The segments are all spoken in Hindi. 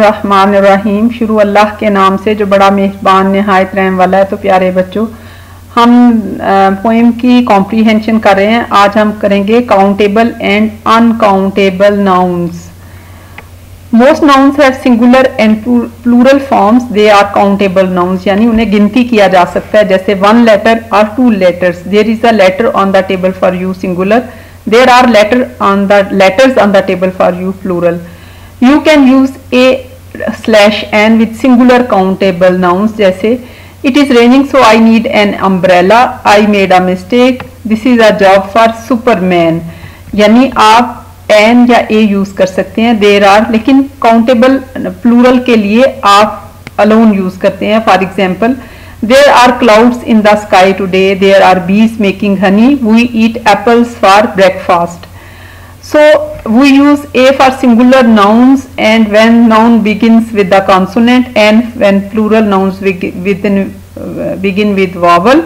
रहीम शुरू अल्लाह के नाम से जो बड़ा मेहरबान, नहायत रहम वाला है तो प्यारे बच्चों, हम पोइम की कॉम्प्रीहेंशन कर रहे हैं। आज हम करेंगे countable and uncountable nouns most nouns have singular and plural forms they are countable nouns यानी उन्हें गिनती किया जा सकता है। जैसे वन लेटर और two letters there is a letter on the table for you singular there are letter on the letters on the table for you plural you can use a slash an with singular countable nouns जैसे it is raining so I need an umbrella I made a mistake this is a job for Superman यानी आप एन या ए यूज़ कर सकते हैं देर आर लेकिन काउंटेबल प्लूरल के लिए आप अलोन यूज़ करते हैं। For example there are clouds in the sky today there are bees making honey we eat apples for breakfast So we use A for singular nouns and when noun begins with the consonant and when plural nouns begin, uh, begin with vowel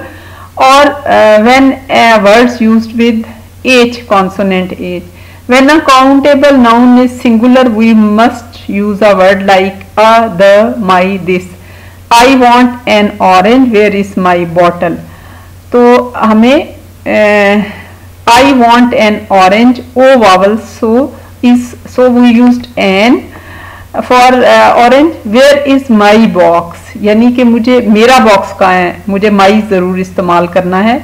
or uh, when uh, words used with H consonant H. When a countable noun is singular we must use a word like a, the, my, this. I want an orange, where is my bottle? तो हमें uh, I want an orange O vowel so is so we used an for uh, orange where is my box? यानी कि मुझे मेरा बॉक्स कहाँ है? मुझे माई ज़रूर इस्तेमाल करना है।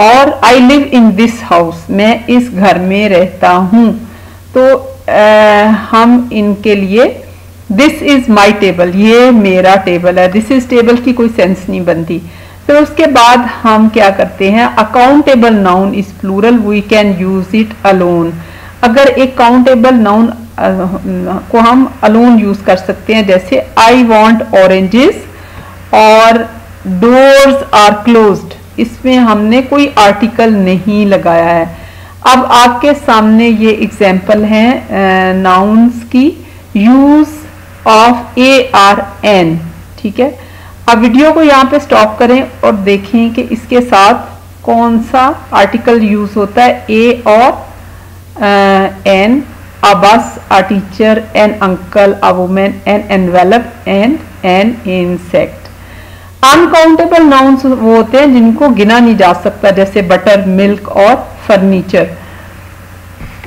और I live in this house मैं इस घर में रहता हूँ। तो uh, हम इनके लिए दिस इज़ माई टेबल ये मेरा टेबल है। दिस इज़ टेबल की कोई सेंस नहीं बनती। फिर उसके बाद हम क्या करते हैं? A countable noun is plural we can use it alone अगर एक काउंटेबल नाउन को हम अलोन यूज़ कर सकते हैं, जैसे आई वॉन्ट ऑरेंजेस और डोर्स आर क्लोज्ड इसमें हमने कोई आर्टिकल नहीं लगाया है। अब आपके सामने ये एग्ज़ाम्पल है नाउन्स की। Use of a or an ठीक है? अब वीडियो को यहाँ पे स्टॉप करें और देखें कि इसके साथ कौन सा आर्टिकल यूज़ होता है? ए और an a bus a teacher an uncle a women an envelope and an insect uncountable nouns वो होते हैं जिनको गिना नहीं जा सकता, जैसे बटर मिल्क और furniture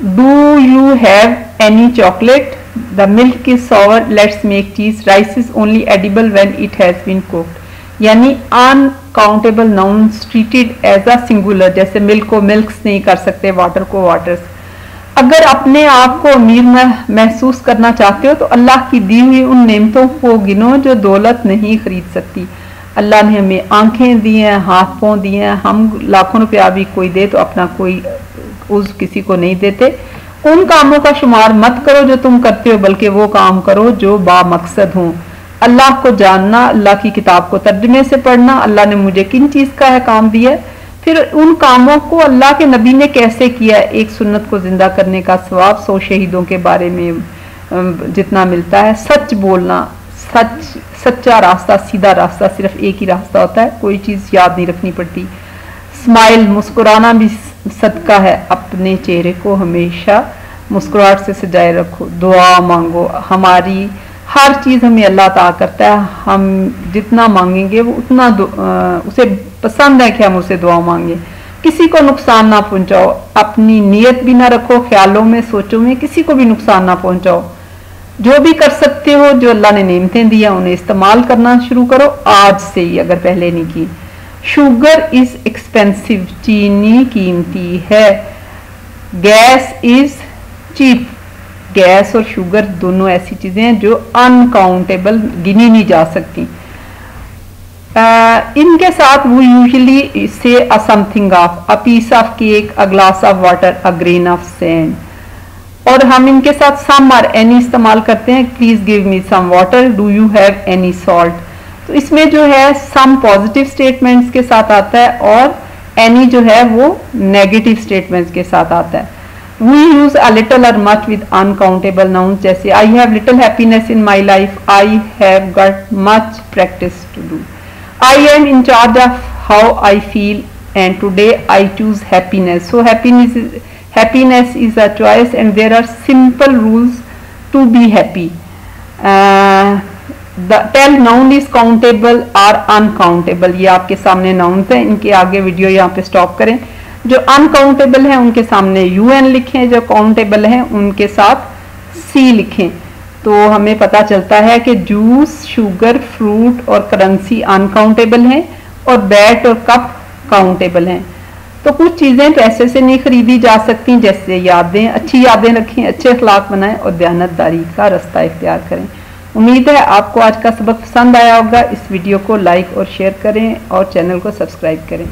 do you have any chocolate The milk is sour. Let's make cheese. Rice is only edible when it has been cooked. यानी uncountable nouns treated as a singular जैसे मिल्क को मिल्क्स नहीं कर सकते वाटर को वाटर्स अगर अपने आप को अमीर महसूस करना चाहते हो तो अल्लाह की दी हुई उन नेमतों को गिनो जो दौलत नहीं खरीद सकती अल्लाह ने हमें आँखें दी हैं, हाथ पाँव दिए हैं, हम लाखों रुपया भी कोई दे तो अपना कोई उस किसी को नहीं देते उन कामों का शुमार मत करो जो तुम करते हो, बल्कि वो काम करो जो बामकसद हो। अल्लाह को जानना, अल्लाह की किताब को तर्जमे से पढ़ना, अल्लाह ने मुझे किन चीज़ का है काम दिया फिर उन कामों को अल्लाह के नबी ने कैसे किया एक सुन्नत को ज़िंदा करने का स्वाब सौ शहीदों के बारे में जितना मिलता है। सच बोलना, सच, सच्चा रास्ता, सीधा रास्ता सिर्फ़ एक ही रास्ता होता है। कोई चीज़ याद नहीं रखनी पड़ती। स्माइल, मुस्कुराना भी सदका है अपने चेहरे को हमेशा मुस्कुराहट से सजाए रखो दुआ मांगो। हमारी हर चीज़ हमें अल्लाह ता करता है हम जितना मांगेंगे वो उतना आ, उसे पसंद है कि हम उसे दुआ मांगे। किसी को नुकसान ना पहुंचाओ अपनी नीयत भी ना रखो ख्यालों में सोचो में किसी को भी नुकसान ना पहुंचाओ। जो भी कर सकते हो जो अल्लाह ने नियमतें दिया उन्हें इस्तेमाल करना शुरू करो आज से ही अगर पहले नहीं की। शुगर इज़ एक्सपेंसिव चीनी कीमती है। गैस इज़ चीप गैस और शुगर दोनों ऐसी चीज़ें हैं जो अनकाउंटेबल गिनी नहीं जा सकती। uh, इनके साथ वो usually say a something of a piece of cake a glass of water a grain of sand और हम इनके साथ सम और एनी इस्तेमाल करते हैं। Please give me some water do you have any salt तो इसमें जो है सम पॉजिटिव स्टेटमेंट्स के साथ आता है और एनी जो है वो नेगेटिव स्टेटमेंट्स के साथ आता है। वी यूज़ अ लिटल और मच विद अनकाउंटेबल नाउन जैसे I have little happiness in my life I have got much practice to do I am in charge of how I feel and today I choose happiness so happiness happiness is a choice and there are simple rules to be happy tell noun is countable or uncountable ये आपके सामने नाउन है, इनके आगे वीडियो यहाँ पे स्टॉप करें। जो अनकाउंटेबल है, उनके सामने यू एन लिखें, जो काउंटेबल है, उनके साथ सी लिखें। तो हमें पता चलता है कि जूस शुगर फ्रूट और करेंसी अनकाउंटेबल हैं और बैट और कप काउंटेबल हैं। तो कुछ चीज़ें पैसे से नहीं खरीदी जा सकती, जैसे यादें, अच्छी यादें रखें, अच्छे अखलाक बनाएँ और दयानतदारी का रास्ता इख्तियार करें। उम्मीद है आपको आज का सबक पसंद आया होगा। इस वीडियो को लाइक और शेयर करें और चैनल को सब्सक्राइब करें।